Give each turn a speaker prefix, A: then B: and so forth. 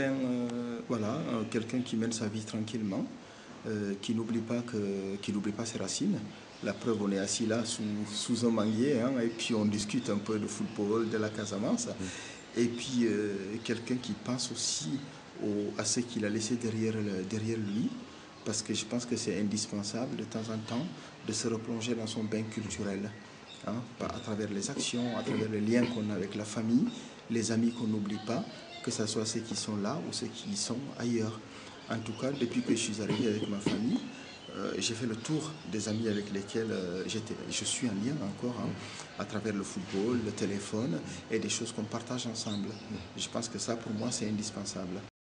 A: ben, voilà, quelqu'un qui mène sa vie tranquillement, qui n'oublie pas, que, qui pas ses racines. La preuve, on est assis là sous, sous un manguier, hein, et puis on discute un peu de football, de la Casamance. Et puis quelqu'un qui pense aussi au, à ce qu'il a laissé derrière, derrière lui, parce que je pense que c'est indispensable de temps en temps de se replonger dans son bain culturel, hein, à travers les actions, à travers les liens qu'on a avec la famille, les amis qu'on n'oublie pas, que ce soit ceux qui sont là ou ceux qui sont ailleurs. En tout cas, depuis que je suis arrivé avec ma famille, euh, j'ai fait le tour des amis avec lesquels euh, je suis en lien encore, hein, à travers le football, le téléphone et des choses qu'on partage ensemble. Je pense que ça, pour moi, c'est indispensable.